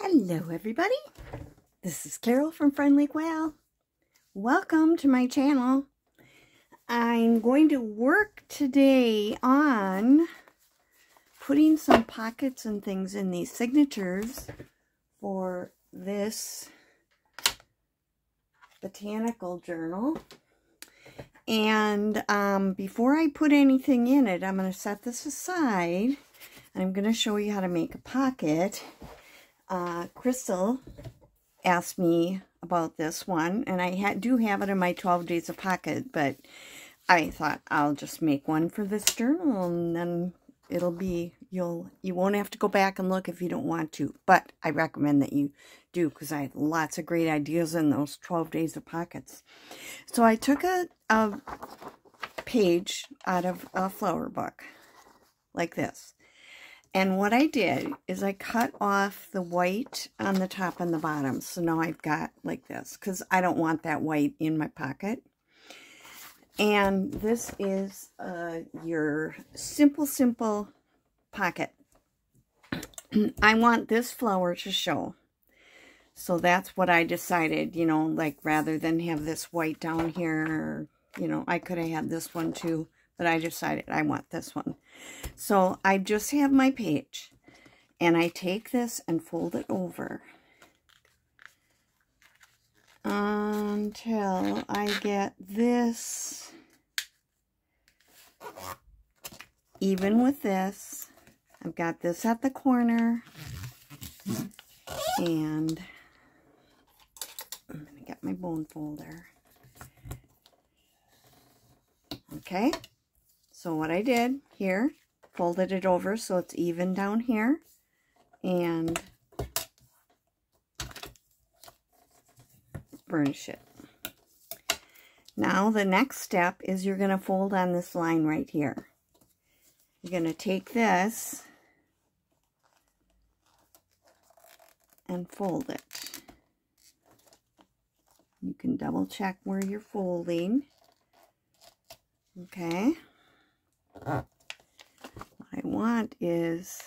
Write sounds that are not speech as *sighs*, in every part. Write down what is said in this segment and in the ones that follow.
Hello everybody, this is Carol from Friendly Quail. Welcome to my channel. I'm going to work today on putting some pockets and things in these signatures for this botanical journal. And um, before I put anything in it, I'm going to set this aside. I'm going to show you how to make a pocket uh, Crystal asked me about this one, and I ha do have it in my 12 Days of Pocket, but I thought I'll just make one for this journal, and then it'll be, you'll, you won't have to go back and look if you don't want to, but I recommend that you do, because I have lots of great ideas in those 12 Days of Pockets. So I took a, a page out of a flower book, like this. And what I did is I cut off the white on the top and the bottom. So now I've got like this because I don't want that white in my pocket. And this is uh, your simple, simple pocket. *clears throat* I want this flower to show. So that's what I decided, you know, like rather than have this white down here, you know, I could have had this one too. But I decided I want this one. So I just have my page. And I take this and fold it over. Until I get this even with this. I've got this at the corner. And I'm going to get my bone folder. Okay. So what I did here, folded it over so it's even down here. And burnish it. Now the next step is you're going to fold on this line right here. You're going to take this and fold it. You can double check where you're folding. Okay. What I want is,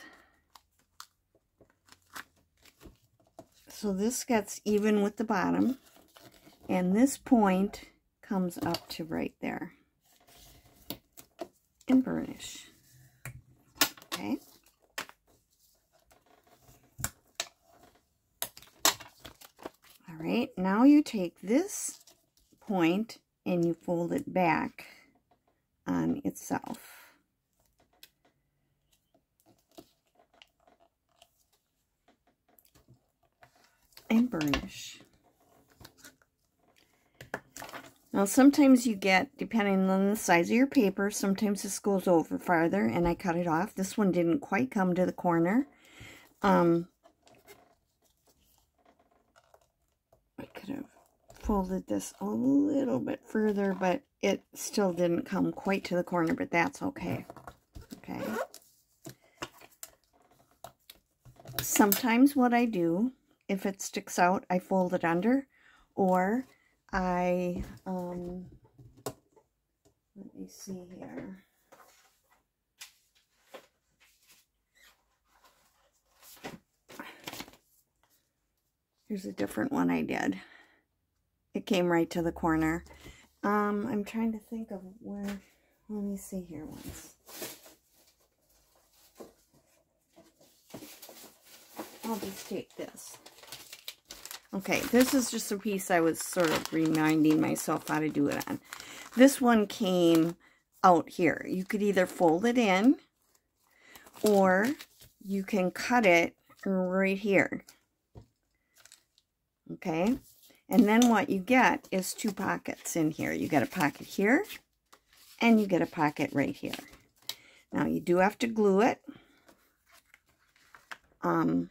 so this gets even with the bottom, and this point comes up to right there. And burnish. Okay. All right, now you take this point and you fold it back on itself. And burnish. Now sometimes you get, depending on the size of your paper, sometimes this goes over farther and I cut it off. This one didn't quite come to the corner. Um, I could have folded this a little bit further, but it still didn't come quite to the corner, but that's okay. Okay. Sometimes what I do if it sticks out, I fold it under, or I, um, let me see here. Here's a different one I did. It came right to the corner. Um, I'm trying to think of where, let me see here once. I'll just take this. Okay, this is just a piece I was sort of reminding myself how to do it on. This one came out here. You could either fold it in or you can cut it right here. Okay, and then what you get is two pockets in here. You get a pocket here and you get a pocket right here. Now you do have to glue it. Um,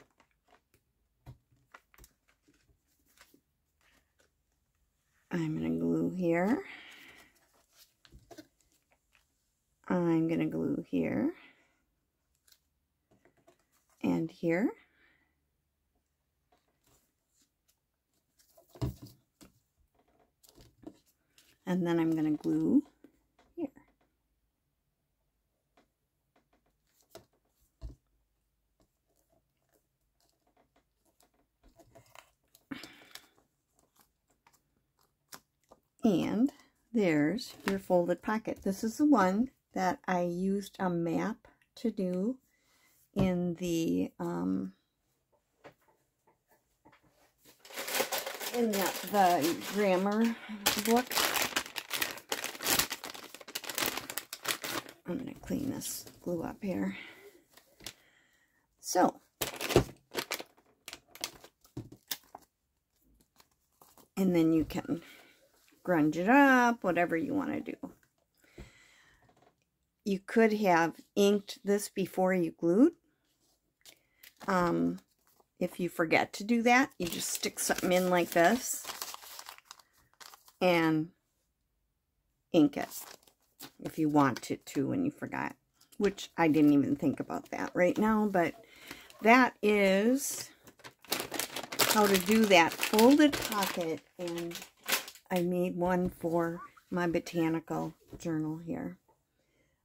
I'm going to glue here. I'm going to glue here and here. And then I'm going to glue And there's your folded pocket. This is the one that I used a map to do in the um, in the, the grammar book. I'm going to clean this glue up here. So, and then you can grunge it up, whatever you want to do. You could have inked this before you glued. Um, if you forget to do that, you just stick something in like this and ink it if you wanted to when you forgot, which I didn't even think about that right now, but that is how to do that folded pocket and I made one for my botanical journal here.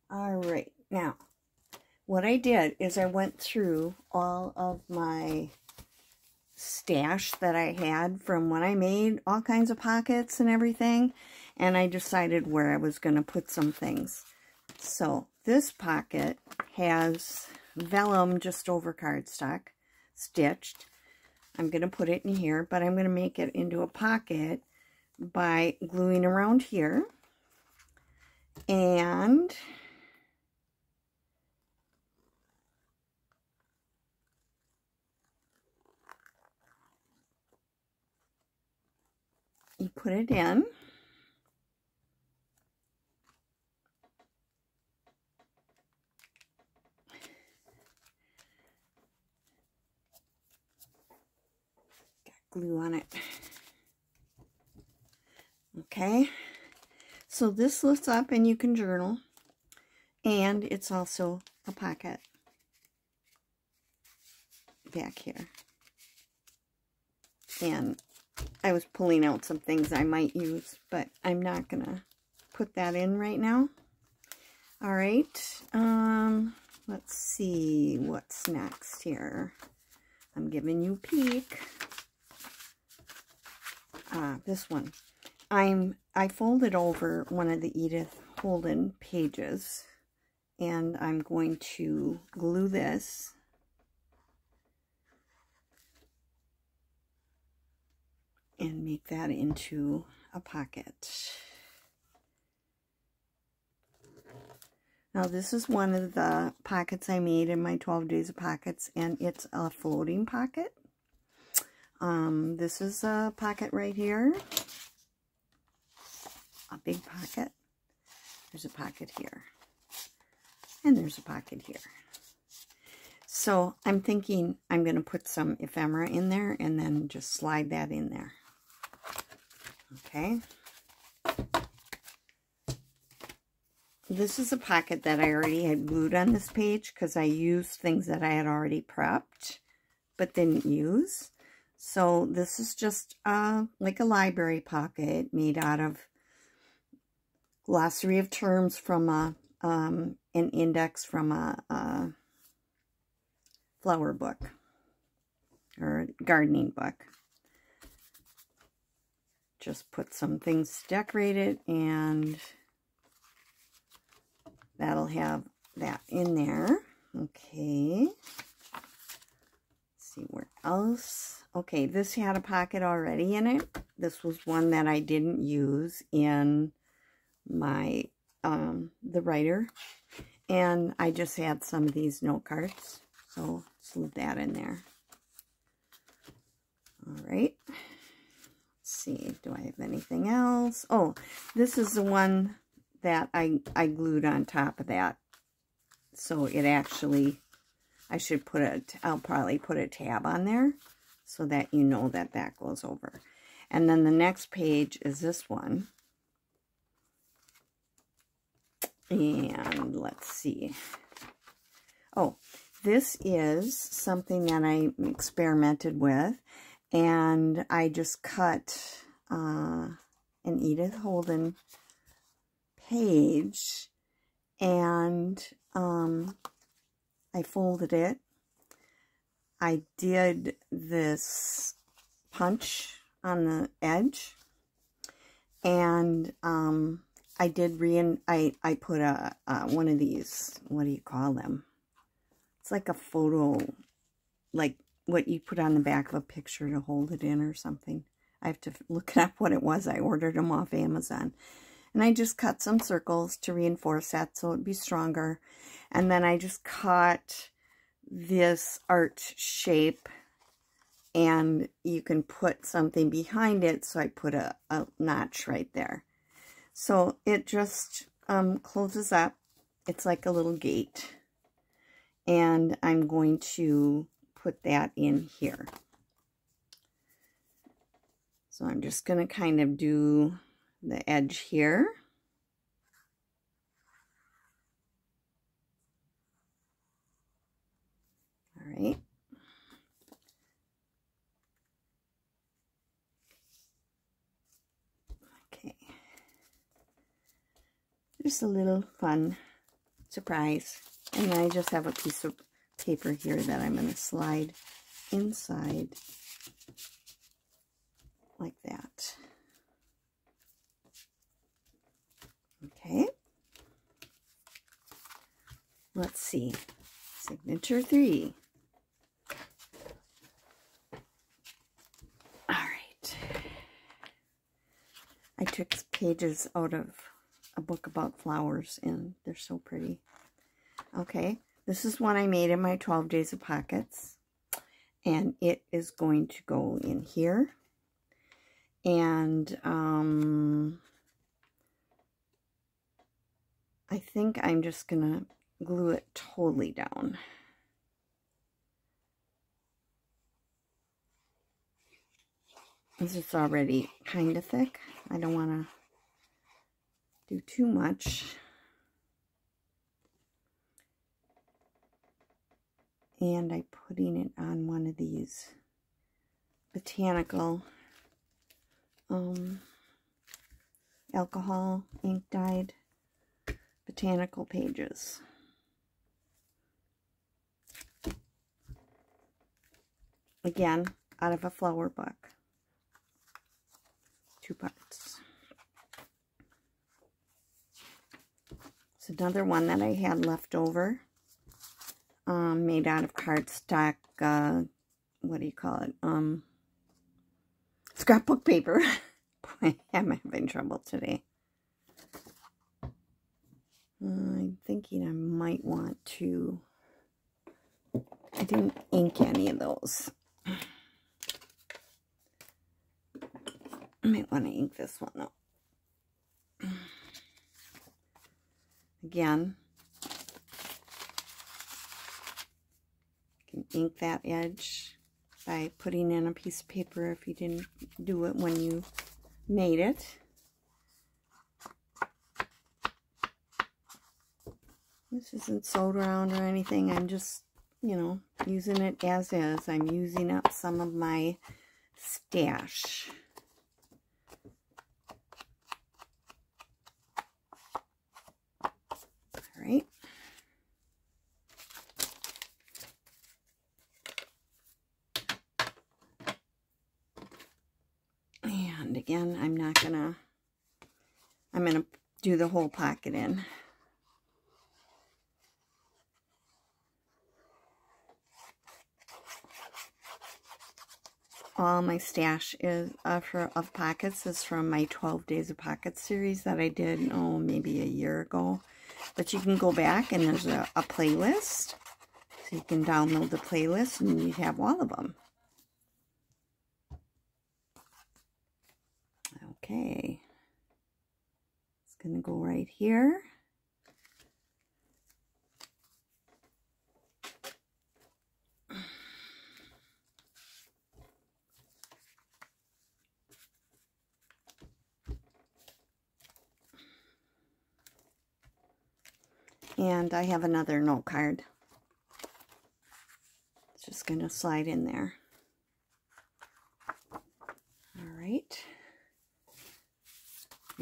All right, now what I did is I went through all of my stash that I had from when I made all kinds of pockets and everything. And I decided where I was going to put some things. So this pocket has vellum just over cardstock stitched. I'm going to put it in here, but I'm going to make it into a pocket by gluing around here. And you put it in. Glue on it. Okay, so this lifts up and you can journal, and it's also a pocket back here. And I was pulling out some things I might use, but I'm not going to put that in right now. All right, um, let's see what's next here. I'm giving you a peek. Ah, this one. I'm I folded over one of the Edith Holden pages, and I'm going to glue this and make that into a pocket. Now this is one of the pockets I made in my 12 days of pockets and it's a floating pocket. Um, this is a pocket right here. A big pocket. There's a pocket here. And there's a pocket here. So I'm thinking I'm going to put some ephemera in there and then just slide that in there. Okay. This is a pocket that I already had glued on this page because I used things that I had already prepped but didn't use. So this is just uh, like a library pocket made out of glossary of terms from a um, an index from a, a flower book or gardening book just put some things to decorate it and that'll have that in there. Okay. Let's see where else. Okay, this had a pocket already in it. This was one that I didn't use in my, um, the writer. And I just had some of these note cards. So, slid that in there. All right Let's see, do I have anything else? Oh, this is the one that I, I glued on top of that. So it actually, I should put a, I'll probably put a tab on there so that you know that that goes over. And then the next page is this one. And let's see. Oh, this is something that I experimented with and I just cut uh, an Edith Holden page and um, I folded it. I did this punch on the edge And um, I did re I I put a uh, one of these. What do you call them? It's like a photo, like what you put on the back of a picture to hold it in or something. I have to look up what it was. I ordered them off Amazon. And I just cut some circles to reinforce that so it'd be stronger. And then I just cut this art shape and you can put something behind it. So I put a, a notch right there. So it just um, closes up. It's like a little gate. And I'm going to put that in here. So I'm just going to kind of do the edge here. All right. Just a little fun surprise. And I just have a piece of paper here that I'm going to slide inside like that. Okay. Let's see. Signature three. All right. I took pages out of book about flowers and they're so pretty. Okay. This is one I made in my 12 Days of Pockets. And it is going to go in here. And um, I think I'm just going to glue it totally down. This is already kind of thick. I don't want to do too much. and I'm putting it on one of these botanical um, alcohol ink dyed botanical pages. Again, out of a flower book. Two parts. It's another one that I had left over um, made out of cardstock, uh, what do you call it, um, scrapbook paper. *laughs* I'm having trouble today. I'm thinking I might want to, I didn't ink any of those. I might want to ink this one though. Again, you can ink that edge by putting in a piece of paper if you didn't do it when you made it. This isn't sewed around or anything. I'm just, you know, using it as is. I'm using up some of my stash. All right. Again, I'm not gonna, I'm gonna do the whole pocket in. All my stash is uh, of pockets is from my 12 Days of Pockets series that I did, oh, maybe a year ago. But you can go back and there's a, a playlist. So you can download the playlist and you have all of them. Okay. It's going to go right here. And I have another note card. It's just going to slide in there. All right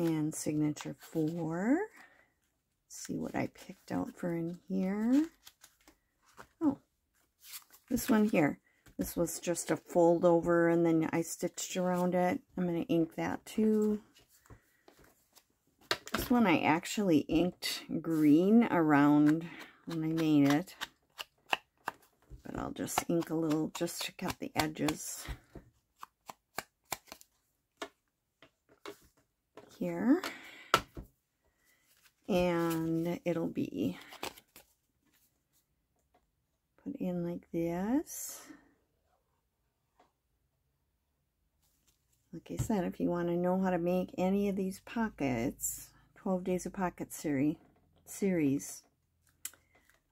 and signature four. Let's see what I picked out for in here. Oh, this one here. This was just a fold over and then I stitched around it. I'm going to ink that too. this one I actually inked green around when I made it. But I'll just ink a little just to cut the edges. Here. And it'll be put in like this. Like I said, if you want to know how to make any of these pockets, 12 Days of Pocket series, series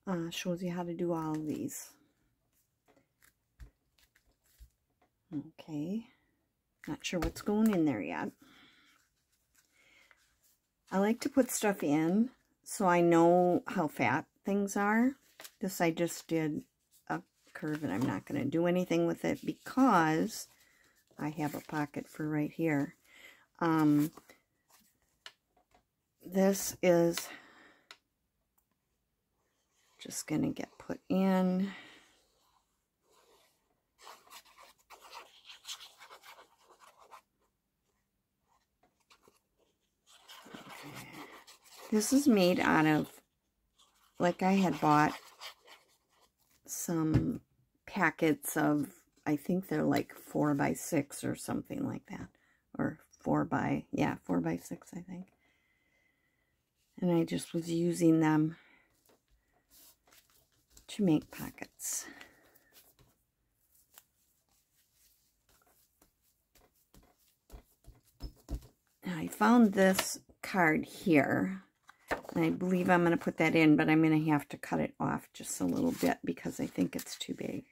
uh, shows you how to do all of these. Okay, not sure what's going in there yet. I like to put stuff in so I know how fat things are. This I just did a curve and I'm not going to do anything with it because I have a pocket for right here. Um, this is just going to get put in. This is made out of, like I had bought some packets of I think they're like four by six or something like that. Or four by, yeah, four by six, I think. And I just was using them to make pockets. I found this card here. I believe I'm going to put that in, but I'm going to have to cut it off just a little bit because I think it's too big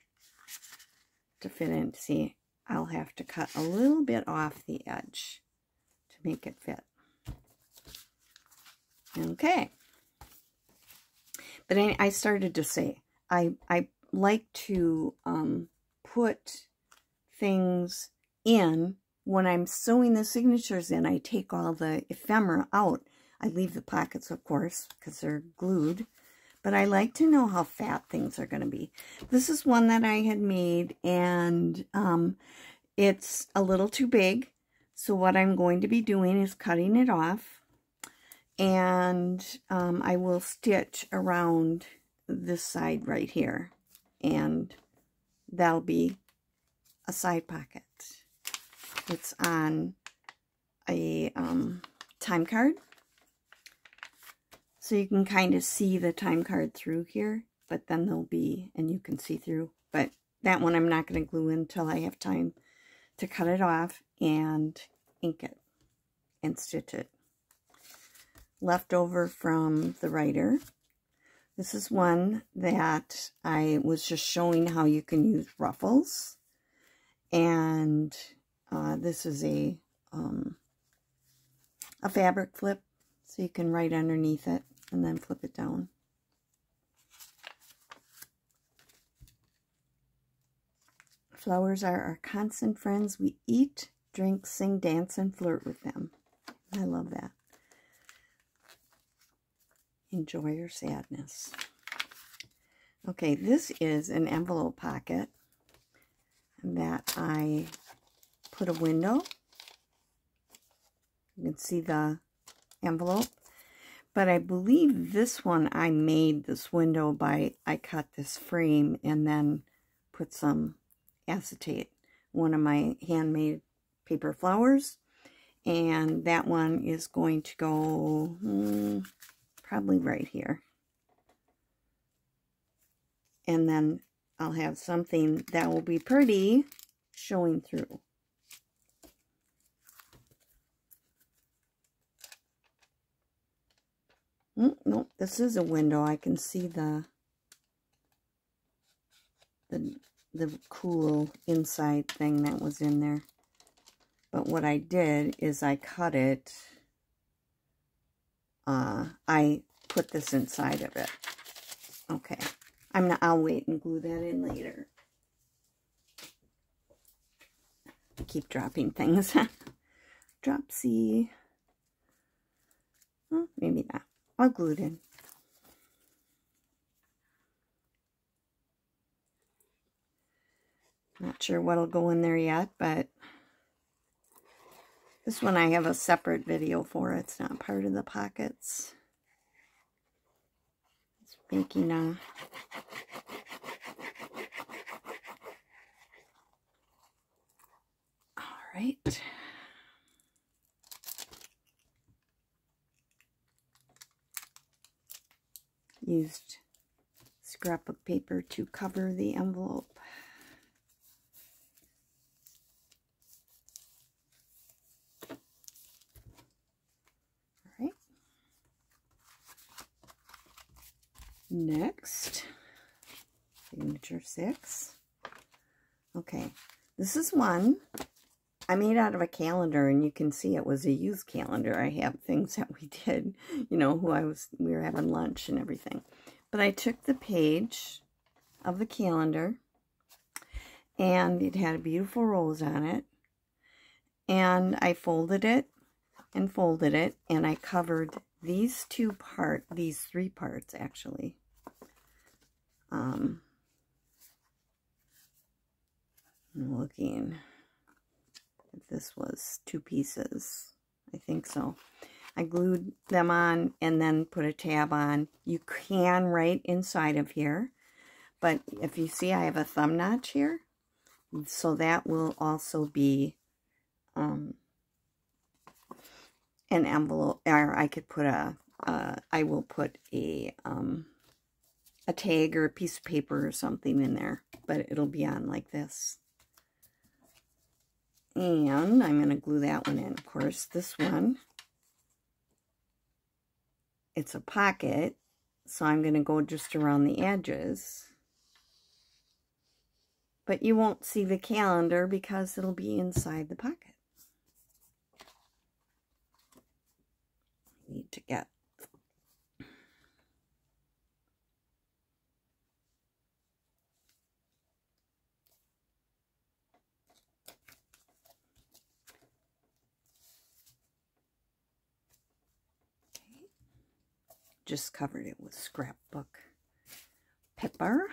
to fit in. See, I'll have to cut a little bit off the edge to make it fit. Okay. But I, I started to say, I, I like to um, put things in when I'm sewing the signatures in. I take all the ephemera out. I leave the pockets, of course, because they're glued but I like to know how fat things are going to be. This is one that I had made, and um, it's a little too big. So what I'm going to be doing is cutting it off, and um, I will stitch around this side right here, and that'll be a side pocket. It's on a um, time card so you can kind of see the time card through here, but then there'll be, and you can see through. But that one I'm not going to glue in until I have time to cut it off and ink it and stitch it. Leftover from the writer. This is one that I was just showing how you can use ruffles. And uh, this is a, um, a fabric flip, so you can write underneath it and then flip it down. Flowers are our constant friends. We eat, drink, sing, dance, and flirt with them. I love that. Enjoy your sadness. Okay, this is an envelope pocket that I put a window. You can see the envelope. But I believe this one I made this window by, I cut this frame and then put some acetate, one of my handmade paper flowers. And that one is going to go hmm, probably right here. And then I'll have something that will be pretty showing through. Mm, nope, this is a window. I can see the the the cool inside thing that was in there. But what I did is I cut it. Uh, I put this inside of it. Okay. I'm not, I'll wait and glue that in later. keep dropping things. *laughs* Dropsy. Well, maybe not. It in. Not sure what'll go in there yet, but This one I have a separate video for. It's not part of the pockets. It's making a... All right. Used scrapbook paper to cover the envelope. Next, signature six. Okay, this is one I made out of a calendar, and you can see it was a used calendar. I have things *laughs* that we did, you know, who I was, we were having lunch and everything. But I took the page of the calendar, and it had a beautiful rose on it, and I folded it and folded it, and I covered these two part, these three parts actually. Um, I'm looking if this was two pieces. I think so. I glued them on and then put a tab on. You can write inside of here, but if you see I have a thumb notch here, so that will also be um, an envelope, or I could put a, uh, I will put a, um, a tag or a piece of paper or something in there, but it'll be on like this. And I'm going to glue that one in. Of course, this one, it's a pocket, so I'm going to go just around the edges. But you won't see the calendar because it'll be inside the pocket. Need to get just covered it with scrapbook paper.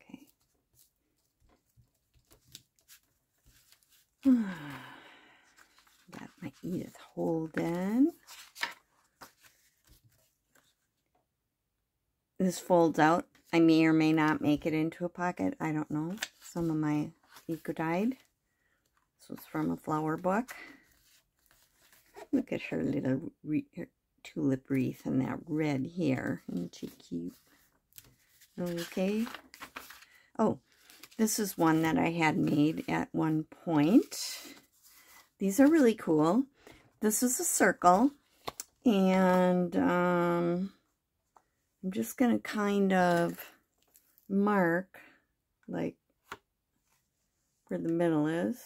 Okay. *sighs* Got my Edith Holden. This folds out. I may or may not make it into a pocket. I don't know. Some of my Eco Dyed. This was from a flower book. Look at her little her tulip wreath and that red hair. Isn't she cute? Okay. Oh, this is one that I had made at one point. These are really cool. This is a circle. And um, I'm just going to kind of mark like where the middle is.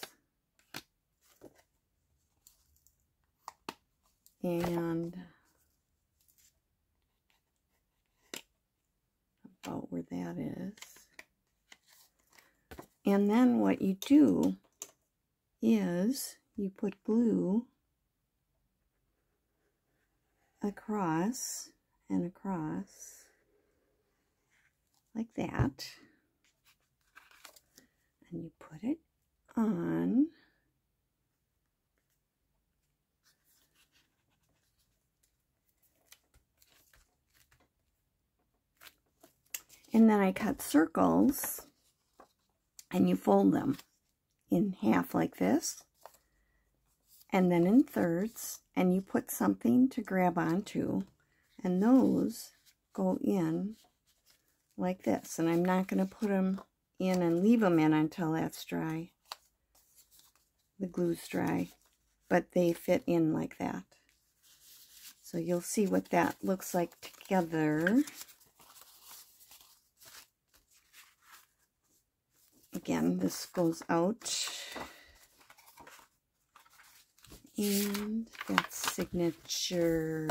And about where that is. And then what you do is you put glue across and across like that. And you put it on And then I cut circles and you fold them in half like this and then in thirds and you put something to grab onto and those go in like this. And I'm not going to put them in and leave them in until that's dry the glue's dry but they fit in like that. So you'll see what that looks like together again, this goes out. And that's signature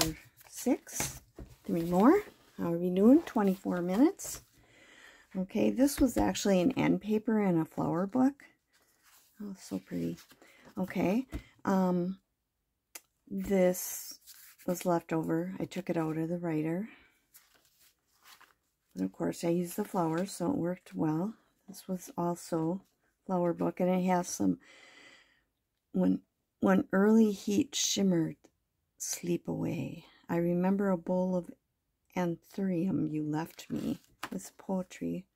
six. Three more. How are we doing? 24 minutes. Okay, this was actually an end paper in a flower book. Oh, so pretty. Okay, um, this was left over. I took it out of the writer. And of course, I used the flowers, so it worked well. This was also flower book, and it has some when when early heat shimmered, sleep away. I remember a bowl of anthurium you left me. This poetry.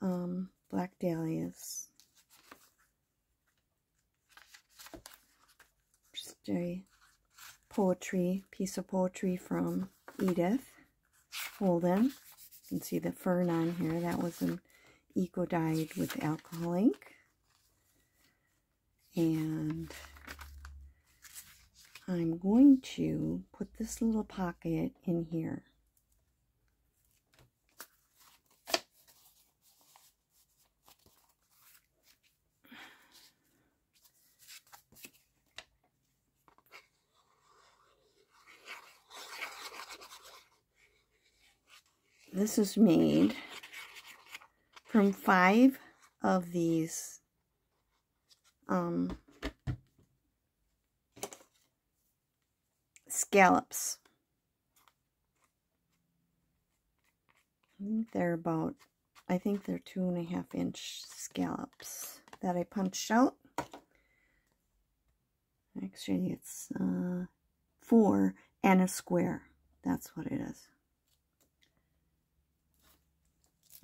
Um, Black Dahlias. Just a poetry, piece of poetry from Edith Holden. You can see the fern on here. That was an eco dyed with alcohol ink. And I'm going to put this little pocket in here. This is made from five of these um, scallops. I think they're about, I think they're two and a half inch scallops that I punched out. Actually, it's uh, four and a square. That's what it is.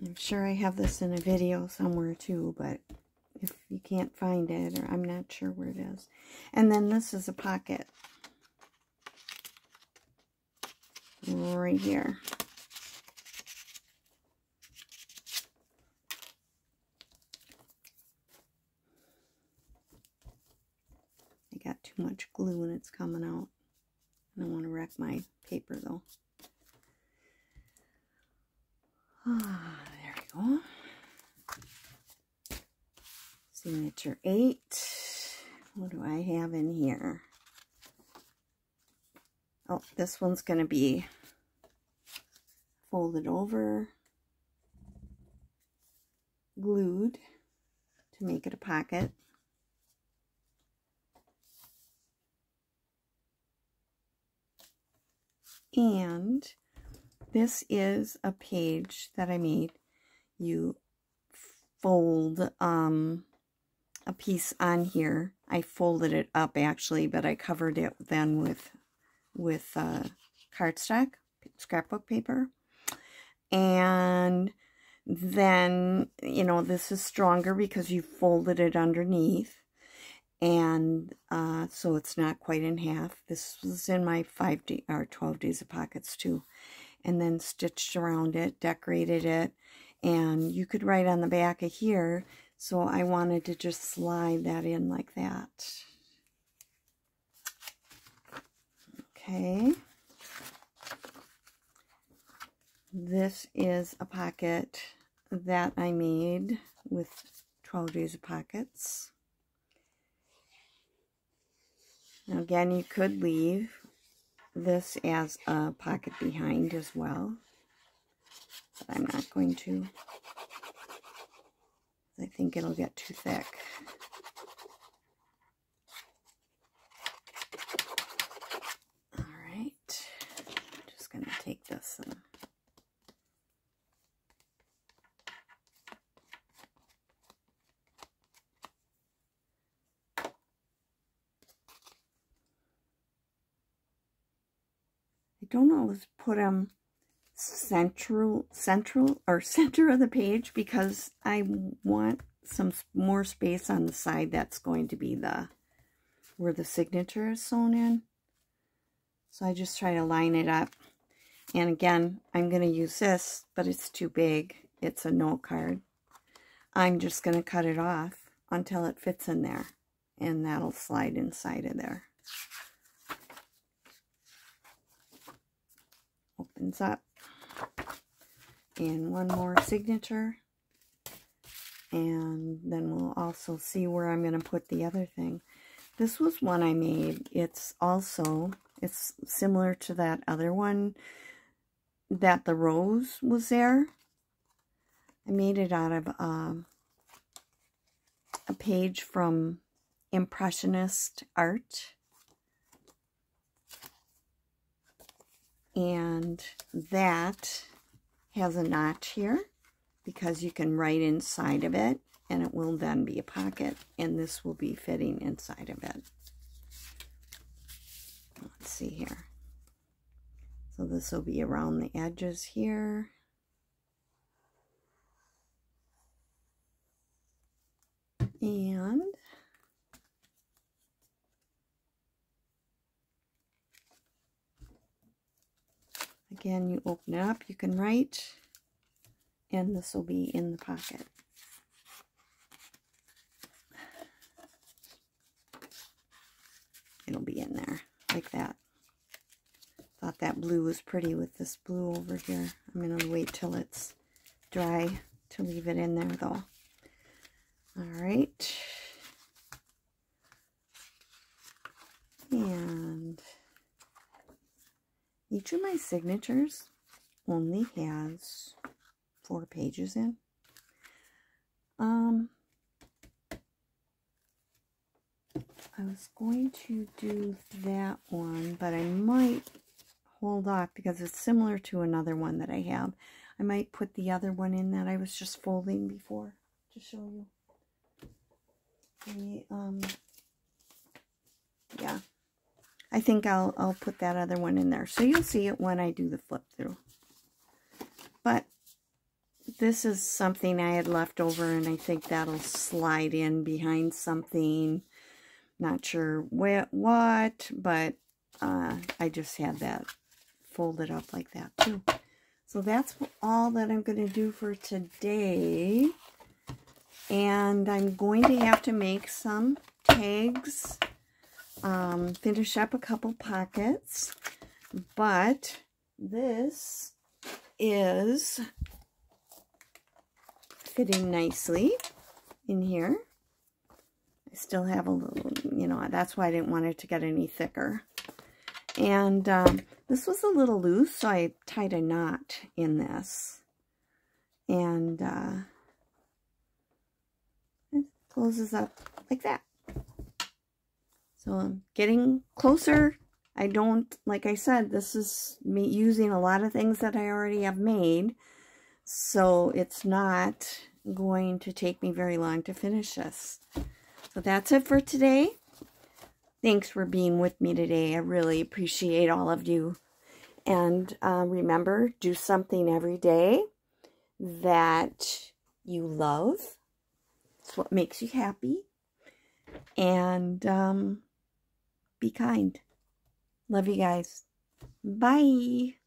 I'm sure I have this in a video somewhere too, but if you can't find it, or I'm not sure where it is. And then this is a pocket. Right here. I got too much glue and it's coming out. I don't want to wreck my paper though. *sighs* Ah, go. Signature 8. What do I have in here? Oh, this one's going to be folded over, glued to make it a pocket. And this is a page that I made. You fold um, a piece on here. I folded it up actually, but I covered it then with with uh, cardstock, scrapbook paper. And then, you know, this is stronger because you folded it underneath. And uh, so it's not quite in half. This was in my 5 day or 12 days of pockets too. And then stitched around it, decorated it. And you could write on the back of here so I wanted to just slide that in like that. Okay. This is a pocket that I made with 12 days of pockets. Now again, you could leave this as a pocket behind as well. But I'm not going to. I think it'll get too thick. All right, I'm just going to take this and I don't always put them central, central, or center of the page because I want some more space on the side that's going to be the, where the signature is sewn in. So I just try to line it up. And again, I'm going to use this, but it's too big. It's a note card. I'm just going to cut it off until it fits in there. And that'll slide inside of there. Opens up and one more signature and then we'll also see where I'm going to put the other thing. This was one I made. It's also, it's similar to that other one that the rose was there. I made it out of um, a page from Impressionist Art. And that has a notch here because you can write inside of it and it will then be a pocket and this will be fitting inside of it. Let's see here. So this will be around the edges here. And again, you open it up, you can write, and this will be in the pocket. It'll be in there like that. Thought that blue was pretty with this blue over here. I'm going to wait till it's dry to leave it in there though. All right. And each of my signatures only has four pages in. Um, I was going to do that one, but I might hold off because it's similar to another one that I have. I might put the other one in that I was just folding before to show you. The, um, yeah. I think I'll, I'll put that other one in there. So you'll see it when I do the flip through. But this is something I had left over and I think that'll slide in behind something. Not sure what, but uh, I just had that folded up like that too. So that's all that I'm going to do for today. And I'm going to have to make some tags, um, finish up a couple pockets. But this is fitting nicely in here. I still have a little, you know, that's why I didn't want it to get any thicker. And um, this was a little loose, so I tied a knot in this. And uh, it closes up like that. So I'm getting closer. I don't, like I said, this is me using a lot of things that I already have made. So it's not going to take me very long to finish this. So that's it for today. Thanks for being with me today. I really appreciate all of you. And uh, remember, do something every day that you love. It's what makes you happy. And um, be kind. Love you guys. Bye.